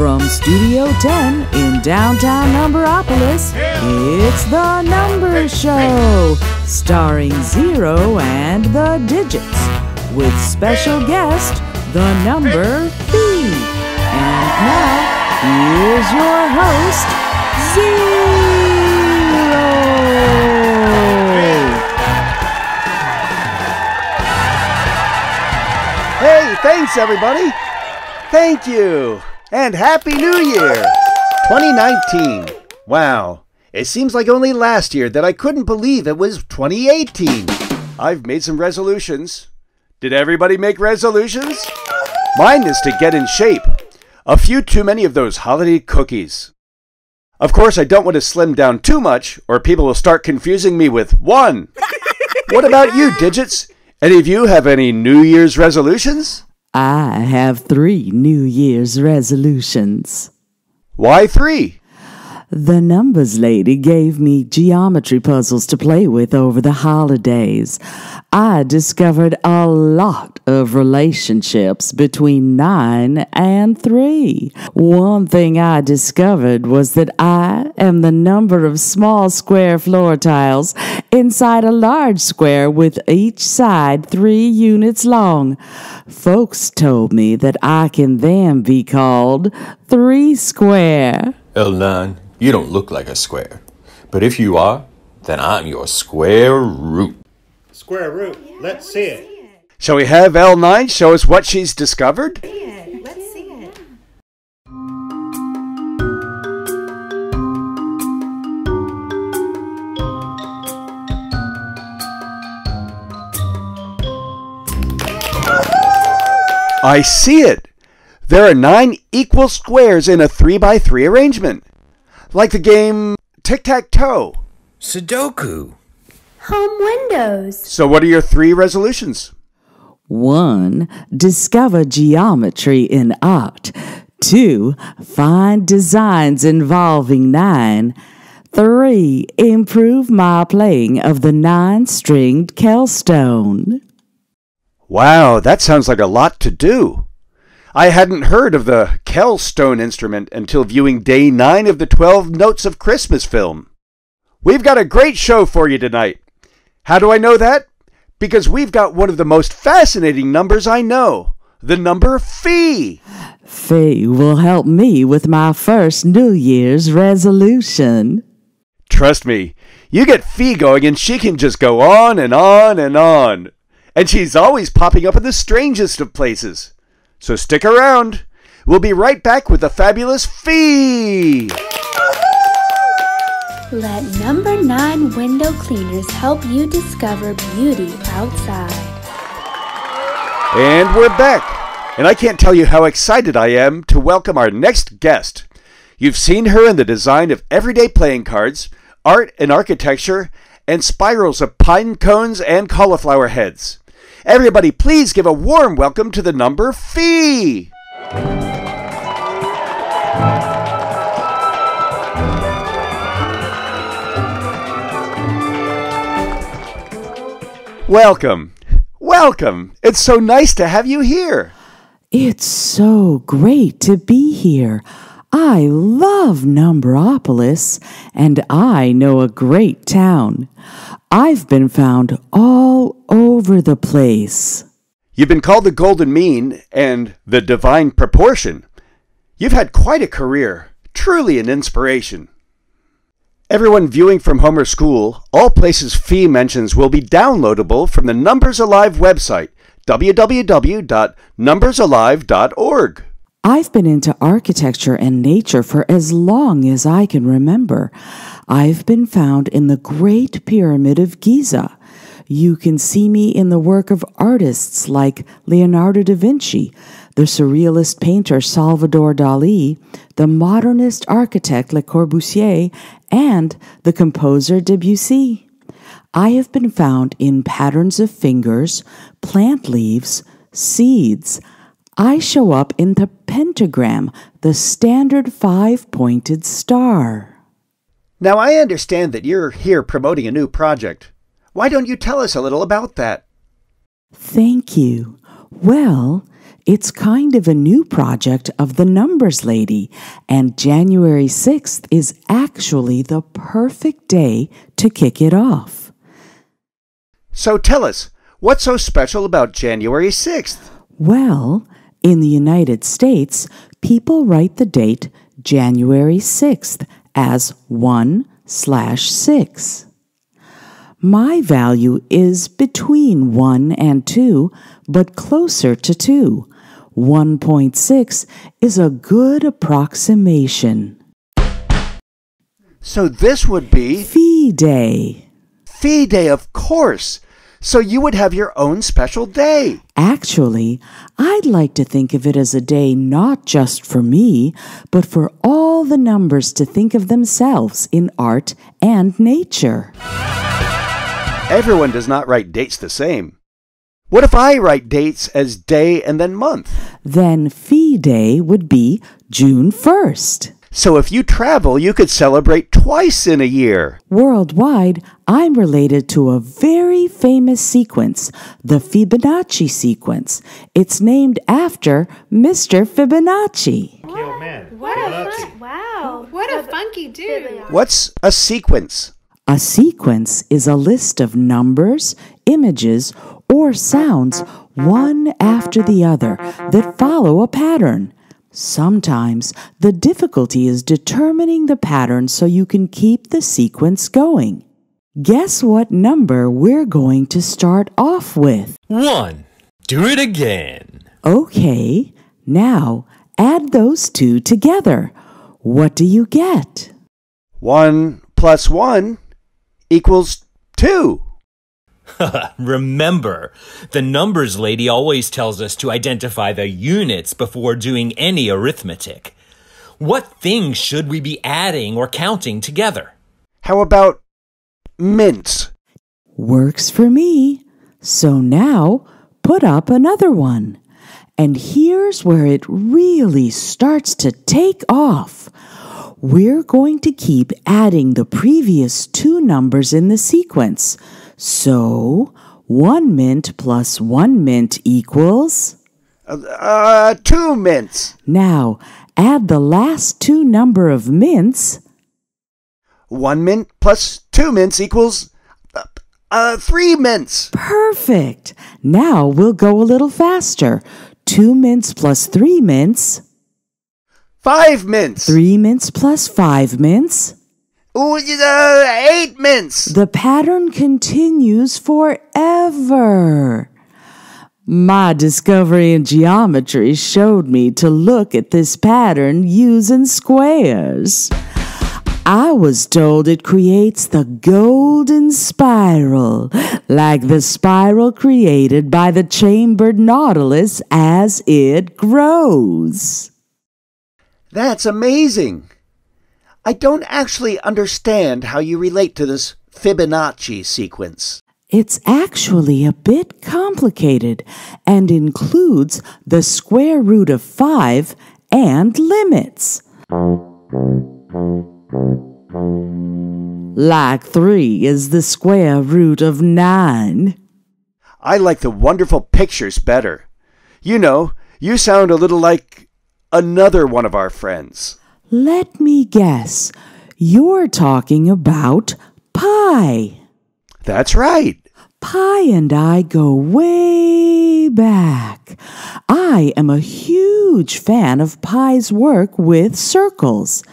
From Studio 10 in downtown Numberopolis, it's The Number Show, starring Zero and the Digits, with special guest, the number Fee. And now, here's your host, Zero. Hey, thanks everybody. Thank you. And Happy New Year 2019. Wow. It seems like only last year that I couldn't believe it was 2018. I've made some resolutions. Did everybody make resolutions? Mine is to get in shape. A few too many of those holiday cookies. Of course, I don't want to slim down too much, or people will start confusing me with one. what about you, Digits? Any of you have any New Year's resolutions? I have three New Year's resolutions. Why three? The numbers lady gave me geometry puzzles to play with over the holidays. I discovered a lot of relationships between nine and three. One thing I discovered was that I am the number of small square floor tiles inside a large square with each side three units long. Folks told me that I can then be called three square. L9, you don't look like a square. But if you are, then I'm your square root. Square root. Let's see it. Shall we have L9 show us what she's discovered? Let's see it. I see it. There are nine equal squares in a 3 by 3 arrangement. Like the game Tic Tac Toe. Sudoku. Home windows. So, what are your three resolutions? 1. Discover geometry in art. 2. Find designs involving 9. 3. Improve my playing of the nine stringed Kelstone. Wow, that sounds like a lot to do. I hadn't heard of the Kelstone instrument until viewing day 9 of the 12 Notes of Christmas film. We've got a great show for you tonight. How do I know that? Because we've got one of the most fascinating numbers I know the number Phi. Faye will help me with my first New Year's resolution. Trust me, you get Fee going and she can just go on and on and on. And she's always popping up in the strangest of places. So stick around. We'll be right back with the fabulous Phi. Let number nine window cleaners help you discover beauty outside. And we're back. And I can't tell you how excited I am to welcome our next guest. You've seen her in the design of everyday playing cards, art and architecture, and spirals of pine cones and cauliflower heads. Everybody, please give a warm welcome to the number Fee. Welcome. Welcome. It's so nice to have you here. It's so great to be here. I love Numberopolis, and I know a great town. I've been found all over the place. You've been called the Golden Mean and the Divine Proportion. You've had quite a career, truly an inspiration. Everyone viewing from home or school, all places Phi mentions will be downloadable from the Numbers Alive website, www.numbersalive.org. I've been into architecture and nature for as long as I can remember. I've been found in the Great Pyramid of Giza. You can see me in the work of artists like Leonardo da Vinci, the surrealist painter Salvador Dali, the modernist architect Le Corbusier, and the composer Debussy. I have been found in patterns of fingers, plant leaves, seeds. I show up in the pentagram, the standard five pointed star. Now, I understand that you're here promoting a new project. Why don't you tell us a little about that? Thank you. Well, It's kind of a new project of the Numbers Lady, and January 6th is actually the perfect day to kick it off. So tell us, what's so special about January 6th? Well, in the United States, people write the date January 6th as 1 slash 6. My value is between 1 and 2, but closer to 2. 1.6 is a good approximation. So this would be Fee Day. Fee Day, of course. So you would have your own special day. Actually, I'd like to think of it as a day not just for me, but for all the numbers to think of themselves in art and nature. Everyone does not write dates the same. What if I write dates as day and then month? Then Fee Day would be June 1st. So if you travel, you could celebrate twice in a year. Worldwide, I'm related to a very famous sequence, the Fibonacci sequence. It's named after Mr. Fibonacci. Kill man. What a fun, wow. What a funky dude. What's a sequence? A sequence is a list of numbers, images, or sounds, one after the other, that follow a pattern. Sometimes the difficulty is determining the pattern so you can keep the sequence going. Guess what number we're going to start off with? One. Do it again. Okay, now add those two together. What do you get? 1 plus 1 equals 2. Remember, the numbers lady always tells us to identify the units before doing any arithmetic. What things should we be adding or counting together? How about mints? Works for me. So now put up another one. And here's where it really starts to take off. We're going to keep adding the previous two numbers in the sequence. So, one mint plus one mint equals. Uh, uh, 2 mints. Now, add the last two number of mints. 1 mint plus 2 mints equals uh, uh, 3 mints. Perfect. Now we'll go a little faster. Two mints plus three mints. 5 mints. Three mints plus five mints. Ooh, 8 mints. The pattern continues forever. My discovery in geometry showed me to look at this pattern using squares. I was told it creates the golden spiral, like the spiral created by the chambered nautilus as it grows. That's amazing. I don't actually understand how you relate to this Fibonacci sequence. It's actually a bit complicated and includes the square root of 5 and limits. Like 3 is the square root of 9. I like the wonderful pictures better. You know, you sound a little like another one of our friends. Let me guess, you're talking about pi. That's right. Pi and I go way back. I am a huge fan of Pi's work with circles.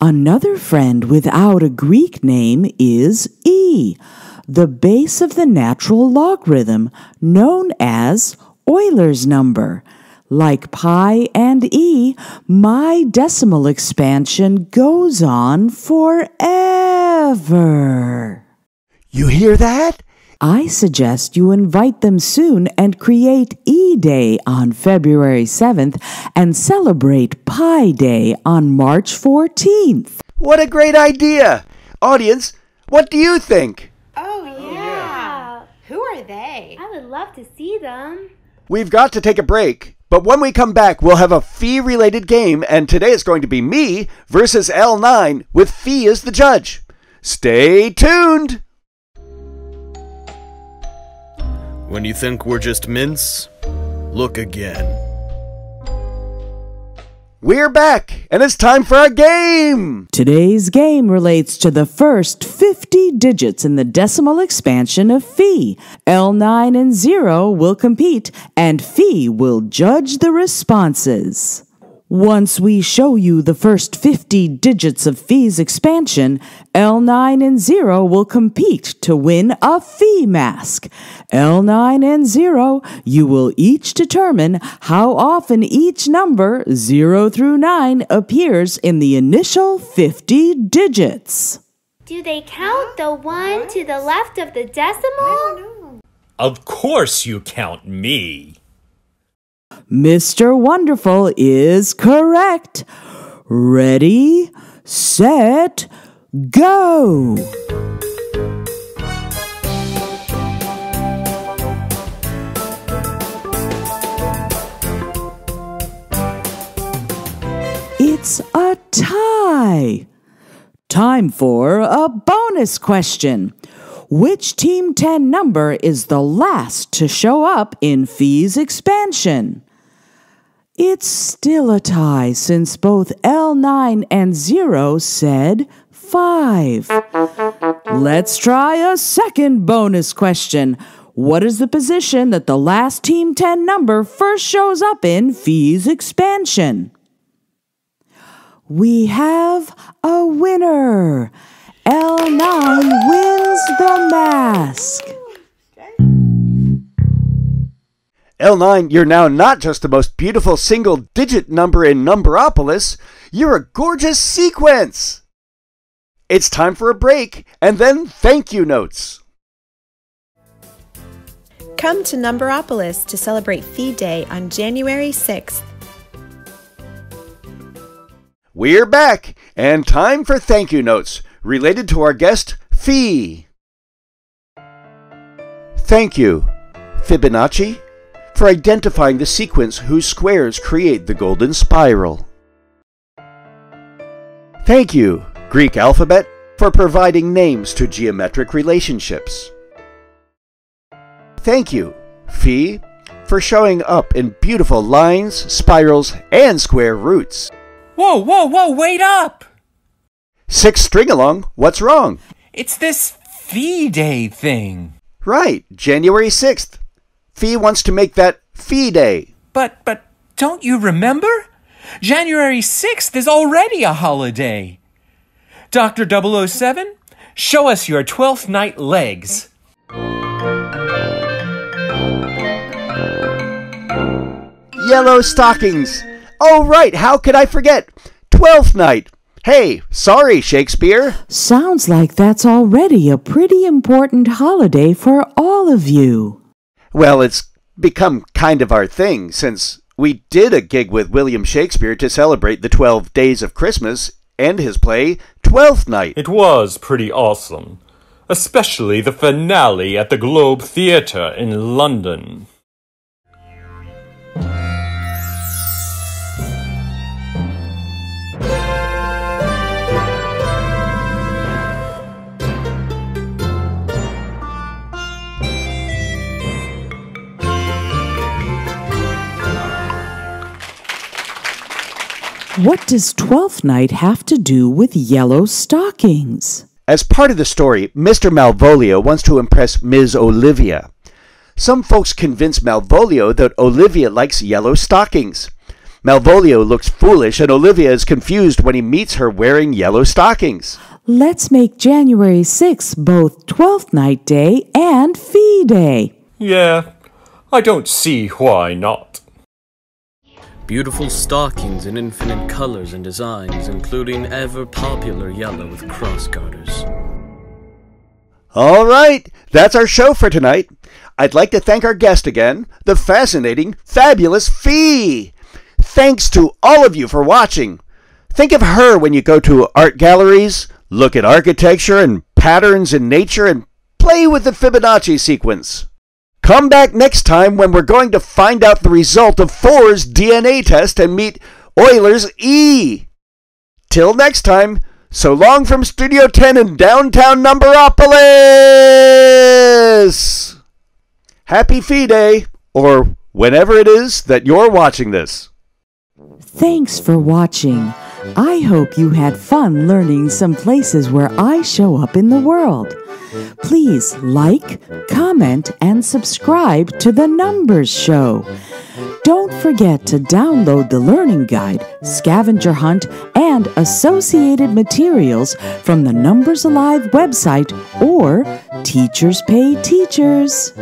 Another friend without a Greek name is E, the base of the natural logarithm known as Euler's number. Like pi and e, my decimal expansion goes on forever. You hear that? I suggest you invite them soon and create E Day on February 7th and celebrate Pi Day on March 14th. What a great idea! Audience, what do you think? Oh, oh, yeah. Who are they? I would love to see them. We've got to take a break, but when we come back, we'll have a fee related game, and today it's going to be me versus L9 with Fee as the judge. Stay tuned! When you think we're just mints, look again. We're back, and it's time for our game! Today's game relates to the first 50 digits in the decimal expansion of phi. L9 and 0 will compete, and phi will judge the responses. Once we show you the first 50 digits of phi's expansion, L9 and 0 will compete to win a phi mask. L9 and 0, you will each determine how often each number, 0 through 9, appears in the initial 50 digits. Do they count the one to the left of the decimal? Of course you count me. Mr. Wonderful is correct. Ready, set, go. It's a tie. Time for a bonus question. Which Team 10 number is the last to show up in fees expansion? It's still a tie since both L9 and 0 said 5. Let's try a second bonus question. What is the position that the last Team 10 number first shows up in fees expansion? We have a winner. L9 wins the mask. L9, you're now not just the most beautiful single digit number in Numberopolis, you're a gorgeous sequence! It's time for a break and then thank you notes. Come to Numberopolis to celebrate Phi Day on January 6th. We're back and time for thank you notes related to our guest, Phi. Thank you, Fibonacci, for identifying the sequence whose squares create the golden spiral. Thank you, Greek alphabet, for providing names to geometric relationships. Thank you, Phi, for showing up in beautiful lines, spirals, and square roots. Whoa, whoa, whoa, wait up! Six string along, what's wrong? It's this Phi Day thing. Right, January 6th. Phi wants to make that Fee Day. But, but, don't you remember? January 6th is already a holiday. Dr. 007, show us your 12th night legs. Yellow stockings. Oh, right, how could I forget? Twelfth night. Hey, sorry, Shakespeare. Sounds like that's already a pretty important holiday for all of you. Well, it's become kind of our thing since we did a gig with William Shakespeare to celebrate the 12 days of Christmas and his play Twelfth Night. It was pretty awesome, especially the finale at the Globe Theatre in London. What does Twelfth Night have to do with yellow stockings? As part of the story, Mr. Malvolio wants to impress Ms. Olivia. Some folks convince Malvolio that Olivia likes yellow stockings. Malvolio looks foolish and Olivia is confused when he meets her wearing yellow stockings. Let's make January 6th both Twelfth Night Day and Fee Day. Yeah, I don't see why not. Beautiful stockings in infinite colors and designs, including ever popular yellow with cross garters. All right, that's our show for tonight. I'd like to thank our guest again, the fascinating, fabulous Fee. Thanks to all of you for watching. Think of her when you go to art galleries, look at architecture and patterns in nature, and play with the Fibonacci sequence. Come back next time when we're going to find out the result of Thor's DNA test and meet Euler's E. Till next time, so long from Studio 10 in downtown Numberopolis! Happy Phi Day, or whenever it is that you're watching this. Thanks for watching. I hope you had fun learning some places where I show up in the world. Please like, comment, and subscribe to The Numbers Show. Don't forget to download the Learning Guide, Scavenger Hunt, and associated materials from the Numbers Alive website or Teachers Pay Teachers.